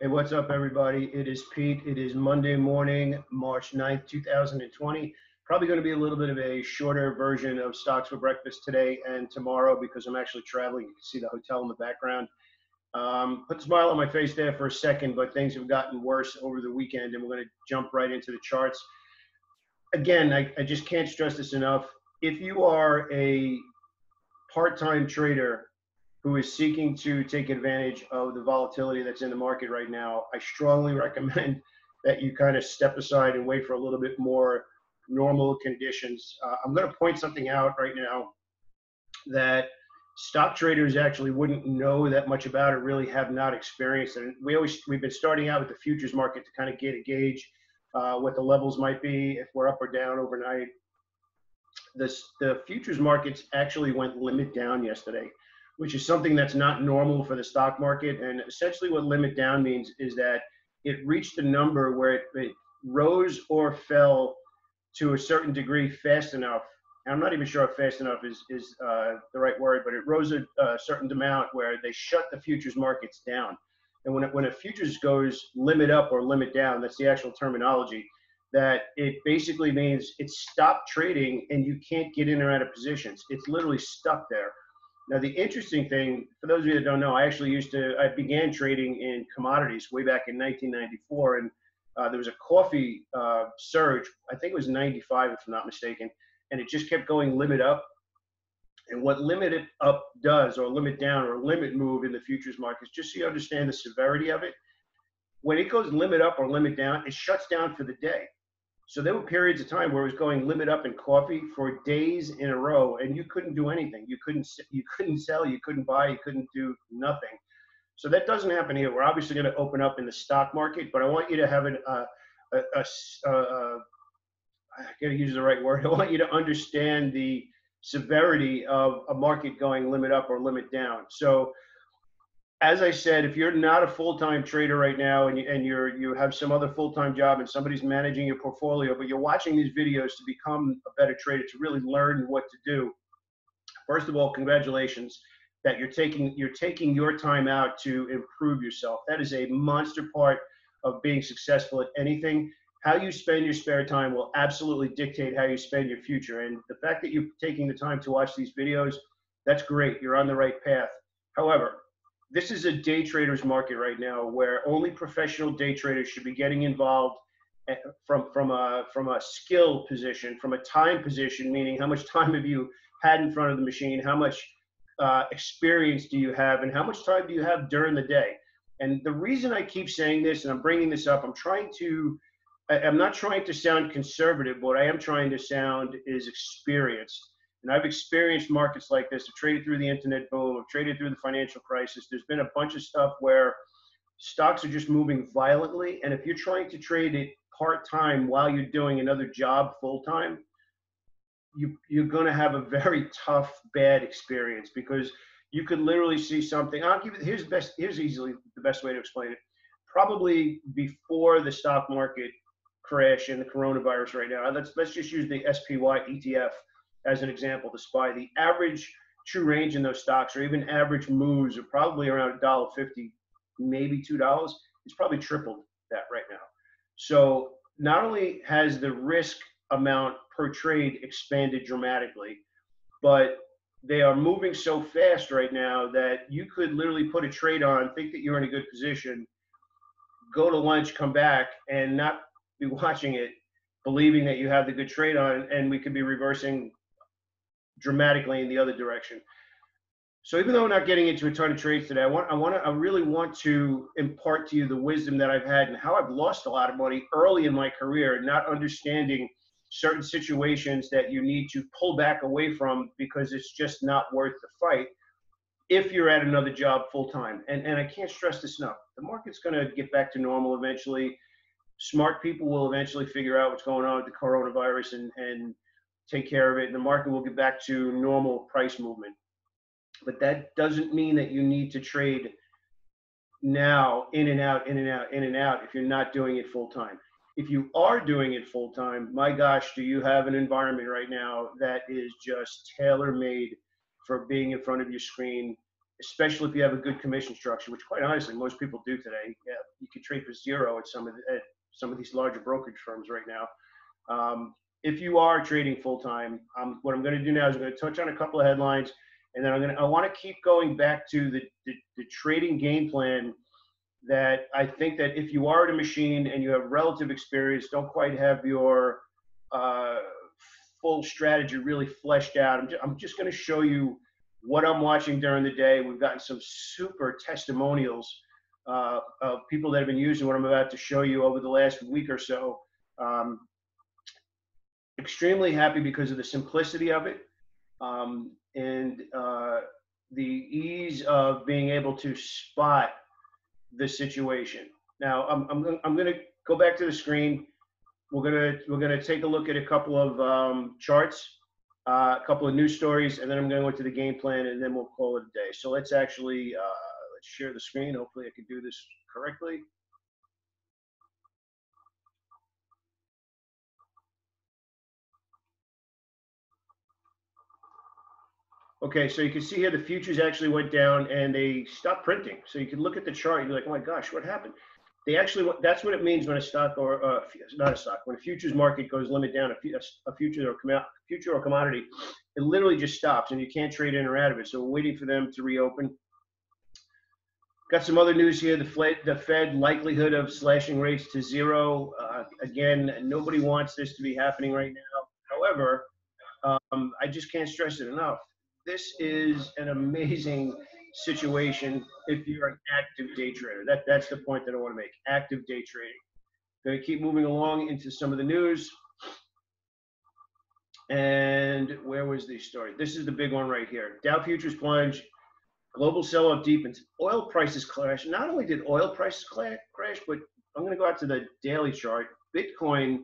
Hey, what's up, everybody? It is Pete. It is Monday morning, March 9th, 2020. Probably going to be a little bit of a shorter version of Stocks for Breakfast today and tomorrow because I'm actually traveling. You can see the hotel in the background. Um, put a smile on my face there for a second, but things have gotten worse over the weekend, and we're going to jump right into the charts. Again, I, I just can't stress this enough. If you are a part time trader who is seeking to take advantage of the volatility that's in the market right now, I strongly recommend that you kind of step aside and wait for a little bit more normal conditions. Uh, I'm going to point something out right now that stock traders actually wouldn't know that much about or really have not experienced. And we always we've been starting out with the futures market to kind of get a gauge uh, what the levels might be if we're up or down overnight. This, the futures markets actually went limit down yesterday which is something that's not normal for the stock market. And essentially, what limit down means is that it reached a number where it, it rose or fell to a certain degree fast enough. I'm not even sure if fast enough is, is uh, the right word, but it rose a, a, certain amount where they shut the futures markets down. And when, it, when a futures goes limit up or limit down, that's the actual terminology, that it basically means it stopped trading and you can't get in or out of positions. It's literally stuck there. Now, the interesting thing, for those of you that don't know, I actually used to, I began trading in commodities way back in 1994, and uh, there was a coffee uh, surge. I think it was 95, if I'm not mistaken, and it just kept going limit up. And what limit it up does, or limit down, or limit move in the futures markets, just so you understand the severity of it, when it goes limit up or limit down, it shuts down for the day. So there were periods of time where it was going limit up in coffee for days in a row, and you couldn't do anything. You couldn't you couldn't sell, you couldn't buy, you couldn't do nothing. So that doesn't happen here. We're obviously going to open up in the stock market, but I want you to have an, uh, a, a, a, a I got to use the right word. I want you to understand the severity of a market going limit up or limit down. So as I said, if you're not a full-time trader right now and you, and you're you have some other full-time job and somebody's managing your portfolio, but you're watching these videos to become a better trader, to really learn what to do. First of all, congratulations that you're taking you're taking your time out to improve yourself. That is a monster part of being successful at anything. How you spend your spare time will absolutely dictate how you spend your future. And the fact that you're taking the time to watch these videos, that's great. You're on the right path. However, this is a day traders market right now where only professional day traders should be getting involved eh, from from a from a skill position from a time position meaning how much time have you had in front of the machine how much uh, experience do you have and how much time do you have during the day? And the reason i keep saying this and i'm bringing this up i'm trying to i'm not trying to sound conservative. But what i am trying to sound is experienced and I've experienced markets like this. I've traded through the internet boom. I've traded through the financial crisis. There's been a bunch of stuff where stocks are just moving violently. And if you're trying to trade it part time while you're doing another job full time, you, you're going to have a very tough, bad experience because you could literally see something. I'll give you here's the best. Here's easily the best way to explain it. Probably before the stock market crash and the coronavirus right now. Let's let's just use the SPY ETF as an example, the SPY, the average true range in those stocks or even average moves are probably around $1.50, maybe $2. It's probably tripled that right now. So not only has the risk amount per trade expanded dramatically, but they are moving so fast right now that you could literally put a trade on, think that you're in a good position, go to lunch, come back, and not be watching it, believing that you have the good trade on, and we could be reversing dramatically in the other direction. So even though we're not getting into a ton of trades today, I want I want to I really want to impart to you the wisdom that I've had and how I've lost a lot of money early in my career, not understanding certain situations that you need to pull back away from because it's just not worth the fight if you're at another job full time. And and I can't stress this enough. The market's going to get back to normal eventually. Smart people will eventually figure out what's going on with the coronavirus and and take care of it, and the market will get back to normal price movement. But that doesn't mean that you need to trade now in and out, in and out, in and out if you're not doing it full time. If you are doing it full time, my gosh, do you have an environment right now that is just tailor made for being in front of your screen, especially if you have a good commission structure, which quite honestly most people do today. Yeah, you could trade for zero at some of the, at some of these larger brokerage firms right now. Um, if you are trading full time, um, what I'm going to do now is I'm going to touch on a couple of headlines, and then I'm going to I want to keep going back to the, the the trading game plan that I think that if you are at a machine and you have relative experience, don't quite have your uh, full strategy really fleshed out. I'm just, I'm just going to show you what I'm watching during the day. We've gotten some super testimonials uh, of people that have been using what I'm about to show you over the last week or so. Um, extremely happy because of the simplicity of it um, and uh, the ease of being able to spot the situation. Now, I'm, I'm, I'm going to go back to the screen. We're going to we're to take a look at a couple of um, charts, uh, a couple of news stories, and then I'm going to go into the game plan, and then we'll call it a day. So let's actually uh, let's share the screen. Hopefully, I can do this correctly. Okay, so you can see here the futures actually went down and they stopped printing. So you can look at the chart and you're like, oh my gosh, what happened? They actually, that's what it means when a stock or uh, not a stock, when a futures market goes limit down, a, a future or future or commodity, it literally just stops and you can't trade in or out of it. So we're waiting for them to reopen. Got some other news here. The Fed, the Fed likelihood of slashing rates to zero. Uh, again, nobody wants this to be happening right now. However, um, I just can't stress it enough this is an amazing situation if you're an active day trader. That, that's the point that I want to make, active day trading. Going to keep moving along into some of the news. And where was the story? This is the big one right here. Dow futures plunge, global sell-off deepens, oil prices crash. Not only did oil prices crash, but I'm going to go out to the daily chart. Bitcoin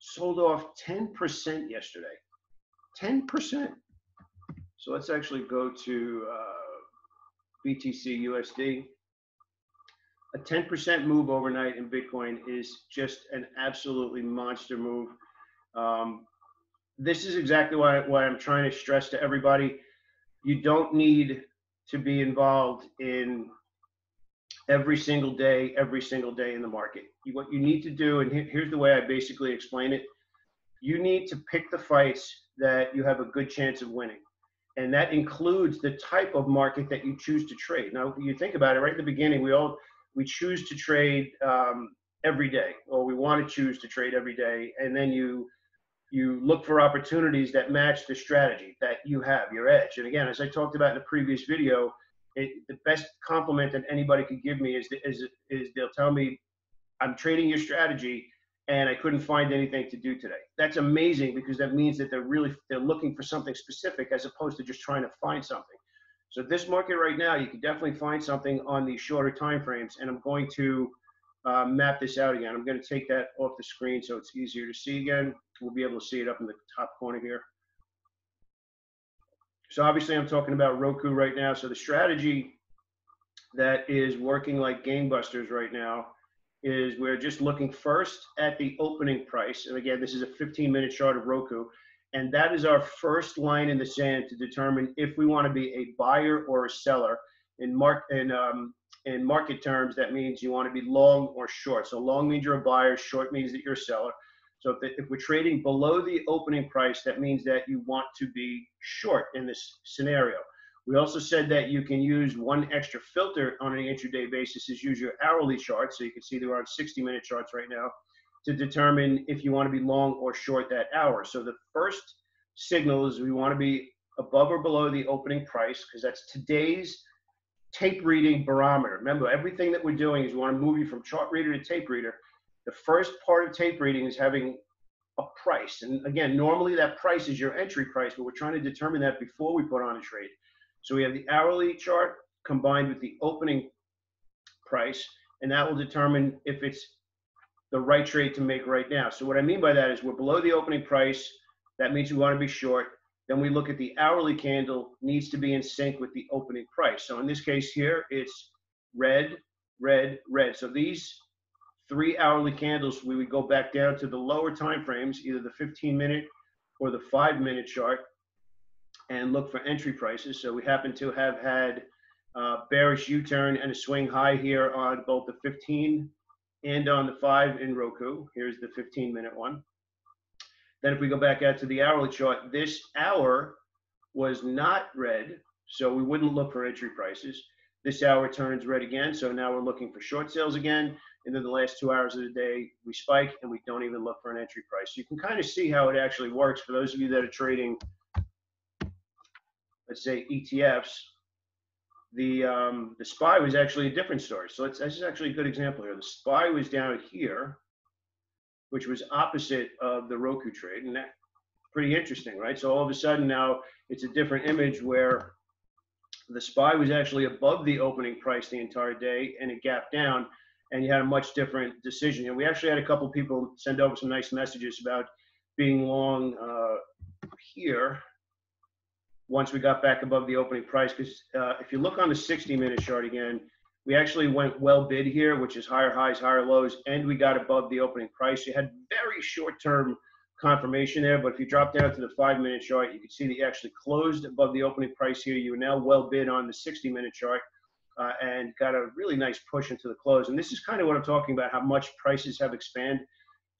sold off 10% yesterday. 10%. So let's actually go to uh, BTC USD. A 10% move overnight in Bitcoin is just an absolutely monster move. Um, this is exactly why, why I'm trying to stress to everybody you don't need to be involved in every single day, every single day in the market. You, what you need to do, and here's the way I basically explain it you need to pick the fights that you have a good chance of winning and that includes the type of market that you choose to trade. Now, you think about it right at the beginning, we all we choose to trade um, every day, or we want to choose to trade every day, and then you you look for opportunities that match the strategy that you have, your edge. And again, as I talked about in the previous video, it, the best compliment that anybody could give me is, is is they'll tell me, "I'm trading your strategy." And I couldn't find anything to do today. That's amazing because that means that they're really they're looking for something specific as opposed to just trying to find something. So this market right now, you can definitely find something on these shorter time frames, and I'm going to uh, map this out again. I'm going to take that off the screen so it's easier to see again. We'll be able to see it up in the top corner here. So obviously I'm talking about Roku right now. So the strategy that is working like gangbusters right now is we're just looking first at the opening price. And again, this is a 15 minute chart of Roku. And that is our first line in the sand to determine if we want to be a buyer or a seller. In, mark, in, um, in market terms, that means you want to be long or short. So long means you're a buyer, short means that you're a seller. So if, the, if we're trading below the opening price, that means that you want to be short in this scenario. We also said that you can use one extra filter on an intraday basis is use your hourly chart. So you can see there are 60 minute charts right now to determine if you want to be long or short that hour. So the first signal is we want to be above or below the opening price because that's today's tape reading barometer. Remember, everything that we're doing is we want to move you from chart reader to tape reader. The first part of tape reading is having a price. And again, normally that price is your entry price, but we're trying to determine that before we put on a trade. So we have the hourly chart combined with the opening price, and that will determine if it's the right trade to make right now. So what I mean by that is we're below the opening price. That means we want to be short. Then we look at the hourly candle needs to be in sync with the opening price. So in this case here, it's red, red, red. So these three hourly candles, we would go back down to the lower time frames, either the 15 minute or the five minute chart and look for entry prices. So we happen to have had uh, bearish U-turn and a swing high here on both the 15 and on the 5 in Roku. Here's the 15 minute one. Then if we go back out to the hourly chart, this hour was not red, so we wouldn't look for entry prices. This hour turns red again, so now we're looking for short sales again. And then the last two hours of the day, we spike and we don't even look for an entry price. You can kind of see how it actually works for those of you that are trading, let's say ETFs. The um, the SPY was actually a different story. So let's, this is actually a good example here. The SPY was down here, which was opposite of the Roku trade, and that pretty interesting, right? So all of a sudden now it's a different image where the SPY was actually above the opening price the entire day and it gapped down and you had a much different decision. And we actually had a couple people send over some nice messages about being long uh, here once we got back above the opening price. Because uh, if you look on the 60 minute chart again, we actually went well bid here, which is higher highs, higher lows, and we got above the opening price. You had very short term confirmation there, but if you drop down to the five minute chart, you can see that you actually closed above the opening price here. You are now well bid on the 60 minute chart uh, and got a really nice push into the close. And this is kind of what I'm talking about, how much prices have expanded.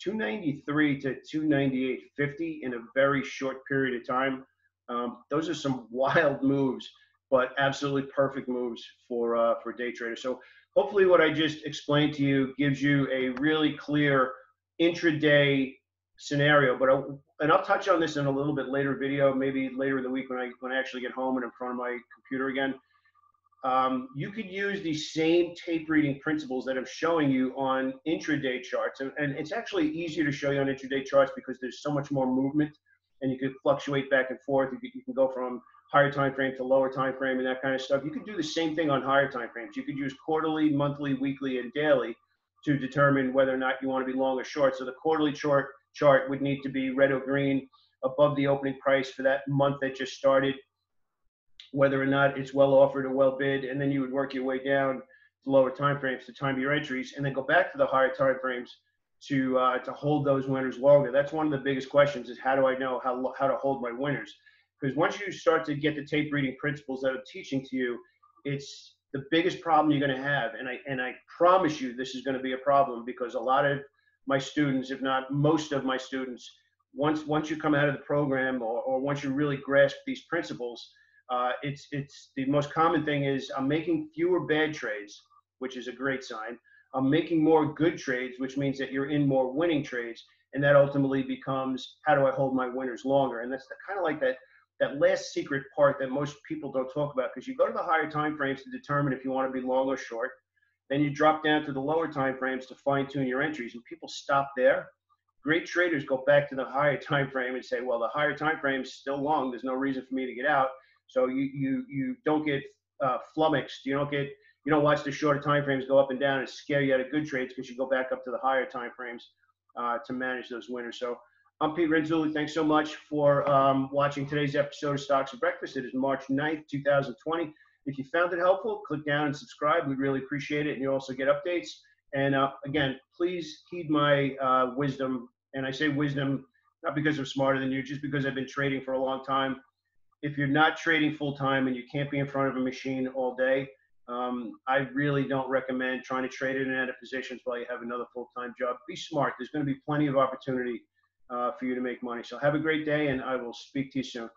293 to 298.50 in a very short period of time. Um, those are some wild moves, but absolutely perfect moves for uh, for day traders. So hopefully, what I just explained to you gives you a really clear intraday scenario. But I, and I'll touch on this in a little bit later video, maybe later in the week when I when I actually get home and in front of my computer again. Um, you could use the same tape reading principles that I'm showing you on intraday charts. And, and, it's actually easier to show you on intraday charts because there's so much more movement and you can fluctuate back and forth. You you can go from higher time frame to lower time frame and that kind of stuff. You could do the same thing on higher time frames. You could use quarterly, monthly, weekly, and daily to determine whether or not you want to be long or short. So the quarterly chart chart would need to be red or green above the opening price for that month that just started, whether or not it's well offered or well bid, and then you would work your way down to lower time frames to time your entries, and then go back to the higher time frames to uh, to hold those winners longer. That's one of the biggest questions: is how do I know how how to hold my winners? Because once you start to get the tape reading principles that I'm teaching to you, it's the biggest problem you're going to have, and I and I promise you this is going to be a problem because a lot of my students, if not most of my students, once once you come out of the program or, or once you really grasp these principles, uh, it's it's the most common thing is I'm making fewer bad trades, which is a great sign. I'm making more good trades, which means that you're in more winning trades, and that ultimately becomes how do I hold my winners longer? And that's kind of like that that last secret part that most people don't talk about because you go to the higher time frames to determine if you want to be long or short then you drop down to the lower time frames to fine tune your entries, and people stop there. Great traders go back to the higher time frame and say, well, the higher time frame is still long. There's no reason for me to get out. So you you you don't get uh, flummoxed. You don't get you don't watch the shorter time frames go up and down and scare you out of good trades because you go back up to the higher time frames uh, to manage those winners. So I'm Pete Renzulli. Thanks so much for um, watching today's episode of Stocks and Breakfast. It is March 9th, 2020. If you found it helpful, click down and subscribe. We'd really appreciate it. And you also get updates. And uh, again, please heed my uh, wisdom. And I say wisdom not because I'm smarter than you, just because I've been trading for a long time. If you're not trading full time and you can't be in front of a machine all day, um, I really don't recommend trying to trade in and out of positions while you have another full time job. Be smart. There's going to be plenty of opportunity uh, for you to make money. So have a great day, and I will speak to you soon.